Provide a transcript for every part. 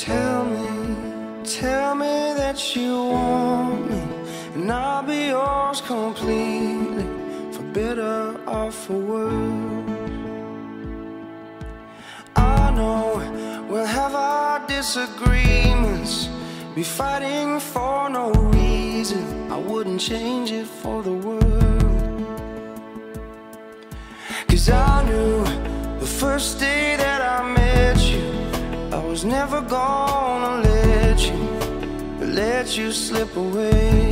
Tell me, tell me that you want me, and I'll be yours completely, for better or for worse. I know we'll have our disagreements, be fighting for no reason. I wouldn't change it for the world. Cause I knew the first day was never gonna let you, let you slip away.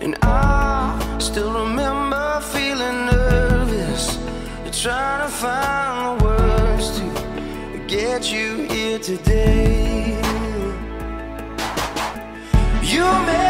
And I still remember feeling nervous, trying to find the words to get you here today. You made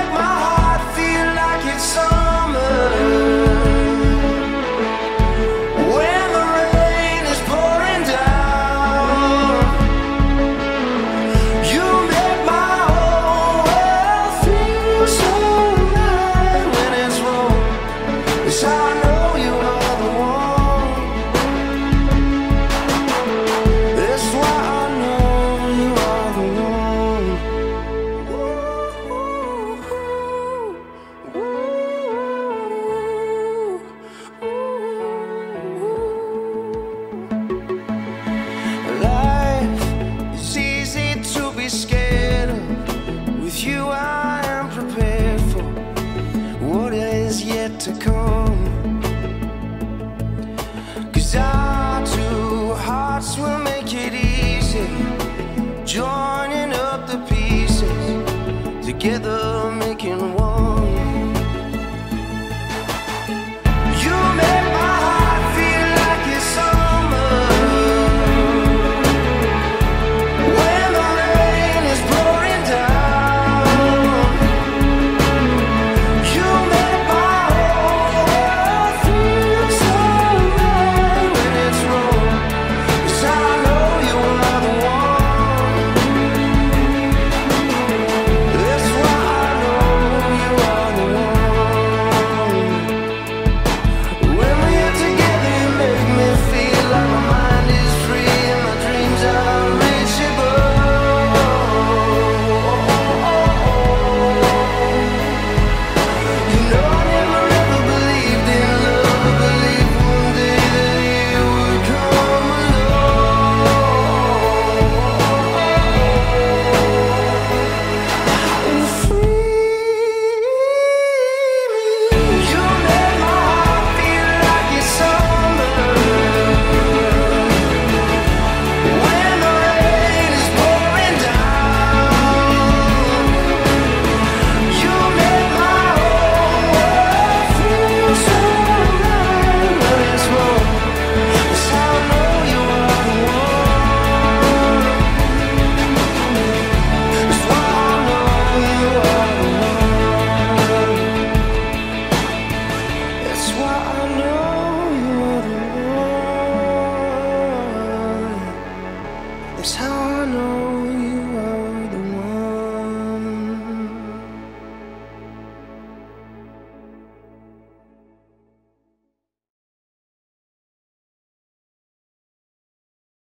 is yet to come. Cause our two hearts will make it easy, joining up the pieces together. How I know